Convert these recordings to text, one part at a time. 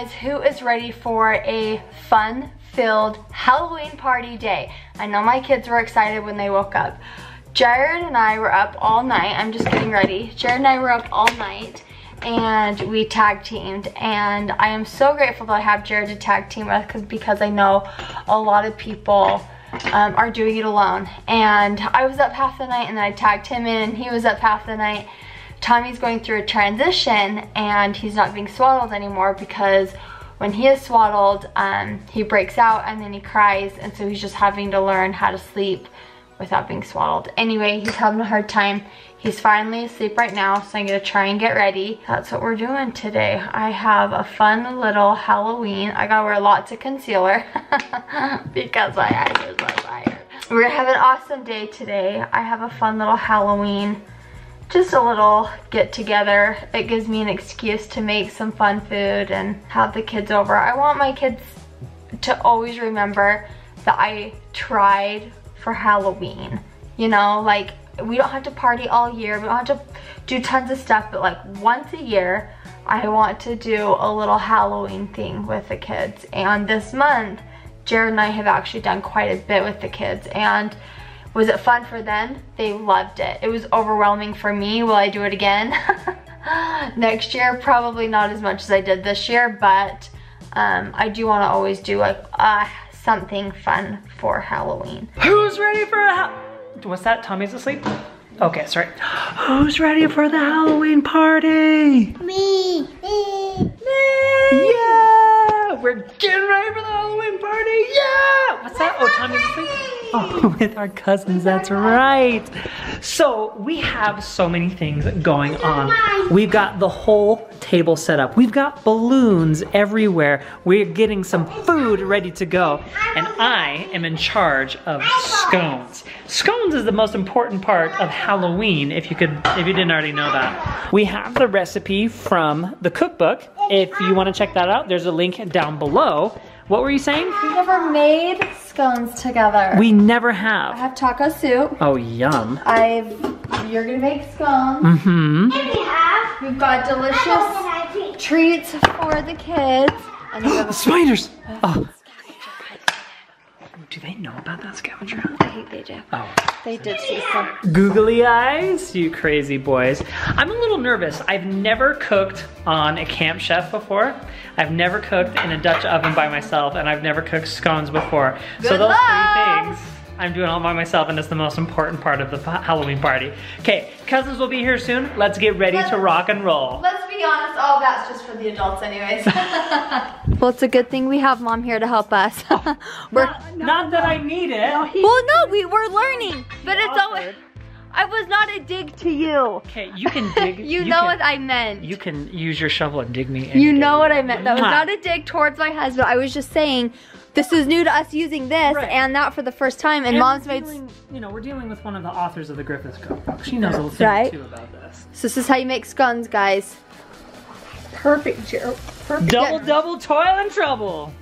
Guys. Who is ready for a fun filled Halloween party day? I know my kids were excited when they woke up. Jared and I were up all night. I'm just getting ready. Jared and I were up all night and we tag teamed and I am so grateful that I have Jared to tag team with because because I know a lot of people um, are doing it alone and I was up half the night and I tagged him in and he was up half the night Tommy's going through a transition and he's not being swaddled anymore because when he is swaddled, um, he breaks out and then he cries and so he's just having to learn how to sleep without being swaddled. Anyway, he's having a hard time. He's finally asleep right now, so I'm gonna try and get ready. That's what we're doing today. I have a fun little Halloween. I gotta wear lots of concealer because my eyes are so tired. We're gonna have an awesome day today. I have a fun little Halloween just a little get together. It gives me an excuse to make some fun food and have the kids over. I want my kids to always remember that I tried for Halloween. You know, like we don't have to party all year. We don't have to do tons of stuff, but like once a year, I want to do a little Halloween thing with the kids. And this month, Jared and I have actually done quite a bit with the kids. And was it fun for them? They loved it. It was overwhelming for me. Will I do it again? Next year, probably not as much as I did this year, but um, I do want to always do like uh, something fun for Halloween. Who's ready for a What's that? Tommy's asleep? Okay, sorry. Who's ready for the Halloween party? Me. Me. Me. Yeah! We're getting ready for the Halloween party. Yeah! What's that? Oh, Tommy's asleep. Oh, with our cousins, that's right. So we have so many things going on. We've got the whole table set up. We've got balloons everywhere. We're getting some food ready to go. And I am in charge of scones. Scones is the most important part of Halloween, if you could, if you didn't already know that. We have the recipe from the cookbook. If you want to check that out, there's a link down below. What were you saying? We never made scones together. We never have. I have. have taco soup. Oh, yum. I've, you're gonna make scones. Mm-hmm. We have. We've got delicious treats for the kids. And then we have Spiders! Oh. Do they know about that scavenger hunt? I think they do. Oh. They did see some. Googly eyes, you crazy boys. I'm a little nervous. I've never cooked on a Camp Chef before. I've never cooked in a Dutch oven by myself, and I've never cooked scones before. so those luck. three things, I'm doing all by myself, and it's the most important part of the Halloween party. Okay, cousins will be here soon. Let's get ready to rock and roll. Let's be honest, all that's just for the adults anyways. well, it's a good thing we have mom here to help us. Oh, we're, Not, not that I need it. Oh, well, no, we're learning, but it's always, Awkward. I was not a dig to you. Okay, you can dig. You, know can, what I meant. You can use your shovel and dig me. any You day. know what I meant. That was not a dig towards my husband. I was just saying, this is new to us using this Right. and that for the first time. And, And mom's we're made. you know, we're dealing with one of the authors of the Griffiths Cookbook. She knows a little thing Right. or two about this. So this is how you make scones, guys. Perfect, Joe. Perfect. Double, double, toil and trouble.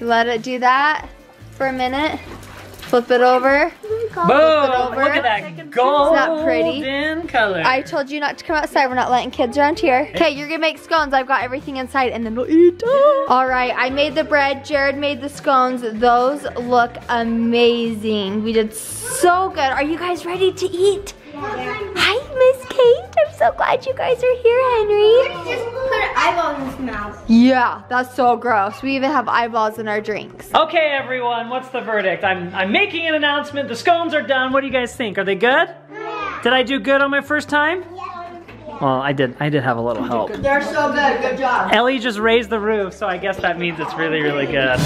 Let it do that for a minute. Flip it over. Boom! over. Look at that golden that pretty? color. I told you not to come outside. We're not letting kids around here. Okay, you're gonna make scones. I've got everything inside and then we'll eat. All right, I made the bread. Jared made the scones. Those look amazing. We did so good. Are you guys ready to eat? Hi, Miss Kate. I'm so glad you guys are here, Henry. Just put an eyeball in his mouth. Yeah, that's so gross. We even have eyeballs in our drinks. Okay, everyone, what's the verdict? I'm I'm making an announcement. The scones are done. What do you guys think? Are they good? Yeah. Did I do good on my first time? Well, I did. I did have a little help. They're so good. Good job. Ellie just raised the roof, so I guess that means it's really, really good.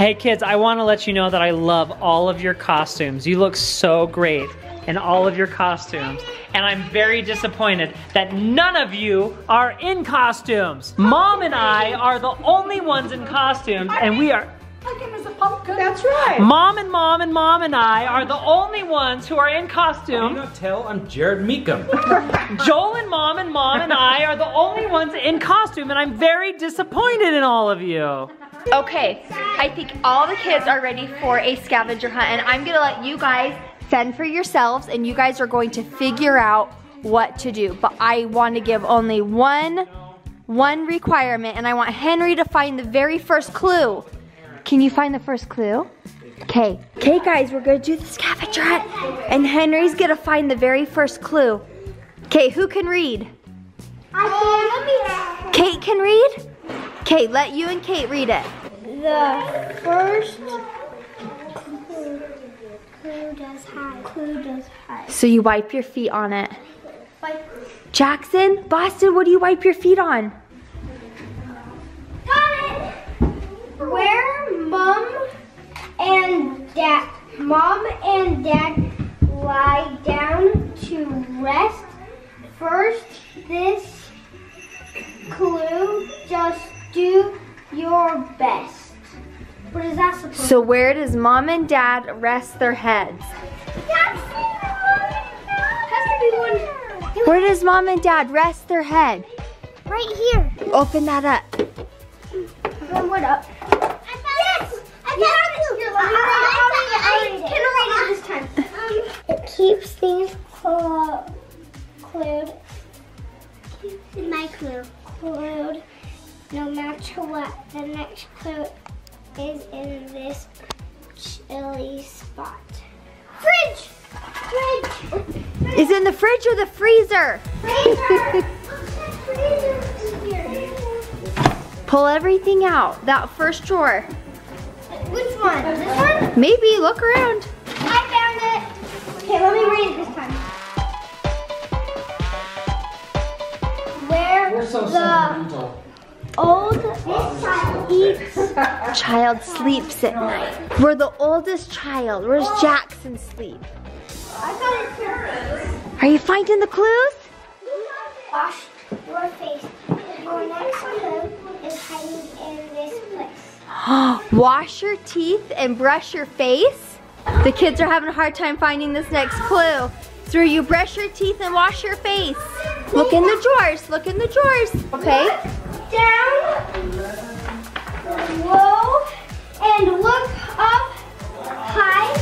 Hey kids, I want to let you know that I love all of your costumes. You look so great in all of your costumes. And I'm very disappointed that none of you are in costumes. Mom and I are the only ones in costumes and we are I came as a pumpkin. That's right. Mom and mom and mom and I are the only ones who are in costume. You costume. not tell, I'm Jared Mecham. Joel and mom and mom and I are the only ones in costume, and I'm very disappointed in all of you. Okay, I think all the kids are ready for a scavenger hunt and I'm gonna let you guys fend for yourselves and you guys are going to figure out what to do. But I want to give only one, one requirement and I want Henry to find the very first clue. Can you find the first clue? Okay, okay guys, we're gonna do the scavenger hunt and Henry's gonna find the very first clue. Okay, who can read? I can. Kate can read? Okay, let you and Kate read it. The first clue, clue does hide. Clue does hide. So you wipe your feet on it. Jackson, Boston, what do you wipe your feet on? got it. Where mom and dad, mom and dad lie down to rest. First, this clue, just do your best. What is that supposed So where does mom and dad rest their heads? Has to be one Where does mom and dad rest their head? right here. Open that up. Then what up? Yes! I found um, it! Keeps things clo- clued. Keeps my clue. No matter what, the next clue is in this chilly spot. Fridge! Fridge! Is it in the fridge or the freezer? Freezer! Freezer. Pull everything out. That first drawer. Which one? This one? Maybe look around. I found it. Okay, let me read it this time. Where the old child. Child sleeps at night. We're the oldest child. Where's oh. Jackson sleep? I found it here. Are you finding the clues? Wash your face. Your next clue is hiding in this place. Wash your teeth and brush your face. The kids are having a hard time finding this next clue. So you brush your teeth and wash your face. Look in the drawers. Look in the drawers. Okay. Down, low, and look up high.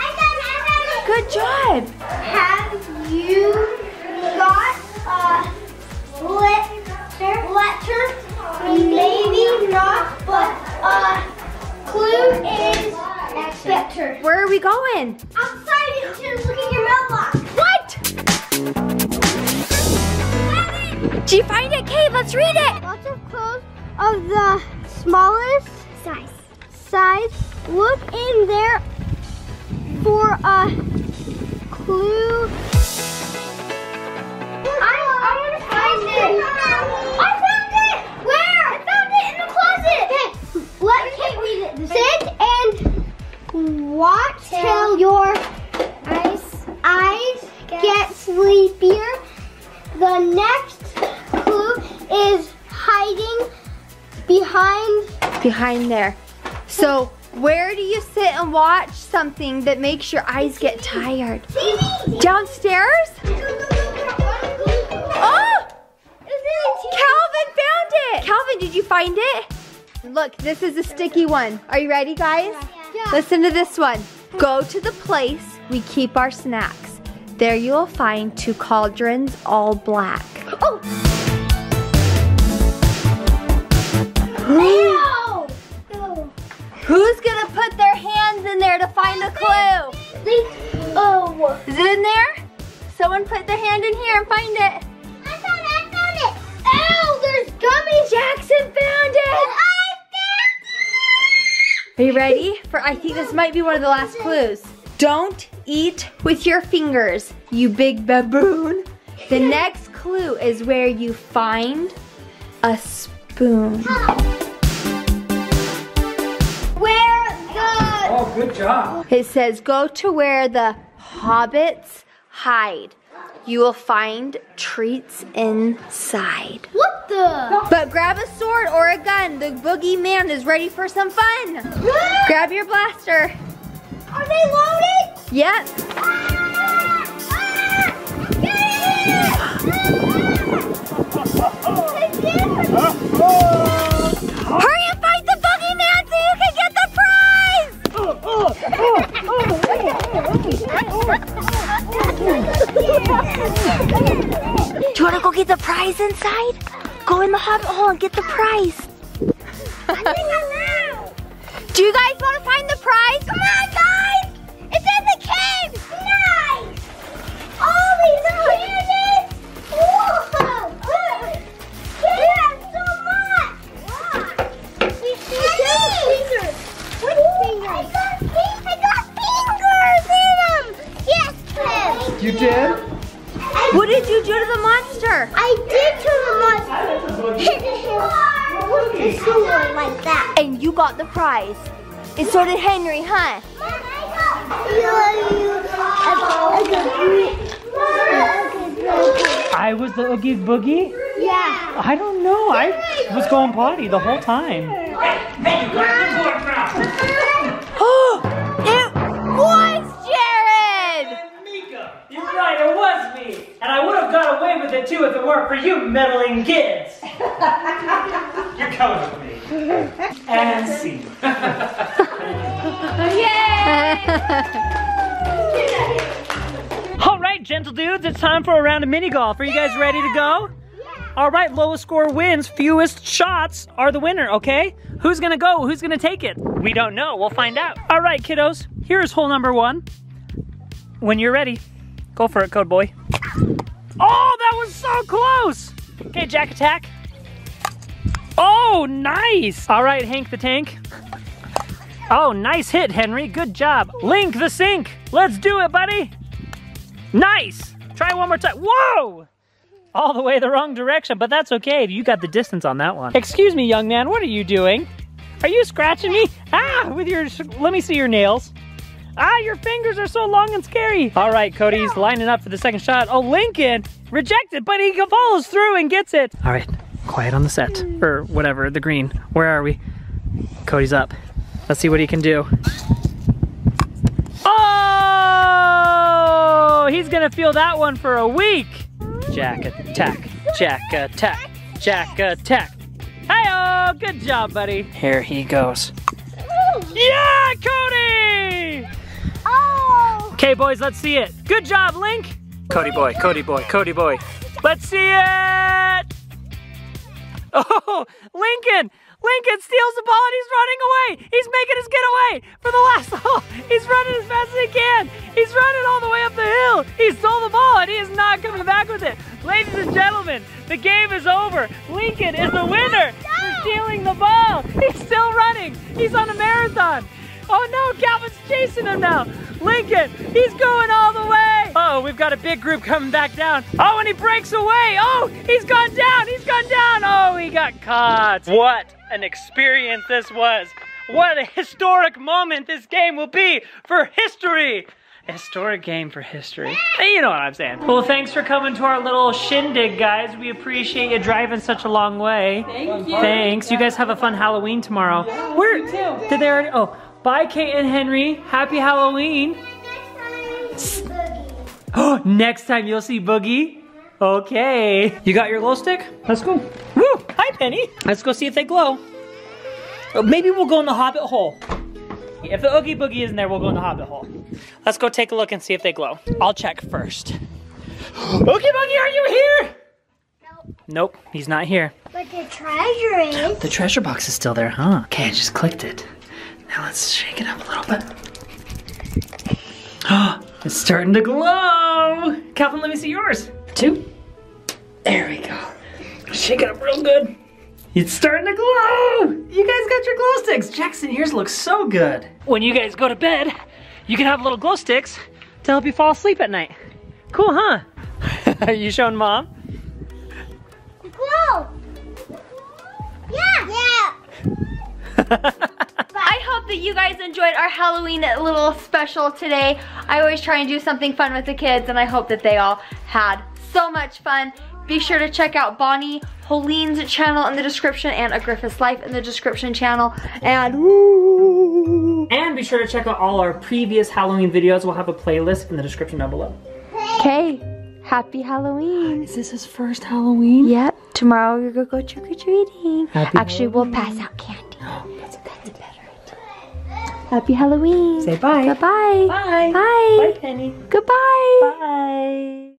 I found it, I found it. Good job. Have you got a letter? Letter? Maybe not, but uh, clue is better. Where are we going? Outside to look at your mailbox. What? Did you find it, Kate? Let's read it. Lots of clothes of the smallest size. Size. Look in there for a clue. I, I want to find it. I it. Sit and watch till your eyes eyes get sleepier. The next clue is hiding behind Behind there. So, where do you sit and watch something that makes your eyes get tired? Downstairs? Oh! Calvin found it! Calvin, did you find it? Look, this is a sticky one. Are you ready, guys? Yeah. Listen to this one. Go to the place we keep our snacks. There you will find two cauldrons, all black. Oh. No. No. Who's gonna put their hands in there to find the clue? Oh. Is it in there? Someone put their hand in here and find it. I found it. I found it. Ow! There's gummies. Jackson found it! I Are you ready? For I think this might be one of the last clues. Don't eat with your fingers, you big baboon. The next clue is where you find a spoon. Where the Oh, good job. It says go to where the hobbits hide. You will find treats inside. What the? But grab a sword or a gun. The boogeyman is ready for some fun. grab your blaster. Are they loaded? Yep. Hurry the Do you wanna go get the prize inside? Go in the hobbit hole and get the prize. Do you guys want to find the prize? Come on, guys! Got the prize. And so did Henry, huh? I was the Oogie Boogie? Yeah. I don't know. I was going potty the whole time. Oh, it was Jared! Mika, you're right, it was me. And I would have got away with it too if it weren't for you meddling kids. you're coming with me. And see. All right, gentle dudes, it's time for a round of mini golf. Are you guys ready to go? All right, lowest score wins. Fewest shots are the winner, okay? Who's gonna go? Who's gonna take it? We don't know. We'll find out. All right, kiddos, here's hole number one. When you're ready, go for it, code boy. Oh, that was so close. Okay, Jack attack. Oh, nice. All right, Hank the tank. Oh, nice hit, Henry. Good job. Link the sink. Let's do it, buddy. Nice. Try one more time. Whoa! All the way the wrong direction, but that's okay. You got the distance on that one. Excuse me, young man. What are you doing? Are you scratching me? Ah, with your, let me see your nails. Ah, your fingers are so long and scary. All right, Cody's lining up for the second shot. Oh, Lincoln rejected, but he follows through and gets it. All right, quiet on the set, or whatever, the green. Where are we? Cody's up. Let's see what he can do. Oh, he's gonna feel that one for a week. Jack attack, Jack attack, Jack attack. Hey, -oh! good job, buddy. Here he goes. Yeah, Cody! Oh! Okay, boys, let's see it. Good job, Link. Cody boy, Cody boy, Cody boy. Let's see it. Oh, Lincoln! Lincoln steals the ball and he's running away. He's making his getaway for the last hole. He's running as fast as he can. He's running all the way up the hill. He stole the ball and he is not coming back with it. Ladies and gentlemen, the game is over. Lincoln is the winner for stealing the ball. He's still running. He's on a marathon. Oh no, Calvin's chasing him now. Lincoln, he's going all the way. Oh, we've got a big group coming back down. Oh, and he breaks away. Oh, he's gone down. He's gone down. Got caught. What an experience this was. What a historic moment this game will be for history. A historic game for history. You know what I'm saying. Well, thanks for coming to our little shindig, guys. We appreciate you driving such a long way. Thank you. Thanks. You guys have a fun Halloween tomorrow. Where did they already? Oh, bye, Kate and Henry. Happy Halloween. Oh, next time you'll see Boogie. Okay. You got your glow stick? Let's go. Woo! Hi, Penny. Let's go see if they glow. Oh, maybe we'll go in the Hobbit hole. If the Oogie Boogie isn't there, we'll go in the Hobbit hole. Let's go take a look and see if they glow. I'll check first. Oogie Boogie, are you here? Nope. Nope, he's not here. But the treasure is. The treasure box is still there, huh? Okay, I just clicked it. Now let's shake it up a little bit. Oh, it's starting to glow. Calvin, let me see yours. Two. There we go. Shake it up real good. It's starting to glow. You guys got your glow sticks. Jackson, yours looks so good. When you guys go to bed, you can have little glow sticks to help you fall asleep at night. Cool, huh? Are you showing mom? Glow! Yeah! Yeah! I hope that you guys enjoyed our Halloween little special today. I always try and do something fun with the kids and I hope that they all had so much fun. Be sure to check out Bonnie Hoellein's channel in the description and A Griffiths Life in the description channel. And And be sure to check out all our previous Halloween videos. We'll have a playlist in the description down below. okay, happy Halloween. Is this his first Halloween? Yep, tomorrow we're gonna go trick or treating. Happy Actually, we'll pass out candy. That's better. Happy Halloween. Say bye. Bye-bye. Bye. Bye. Bye, Penny. Goodbye. Bye.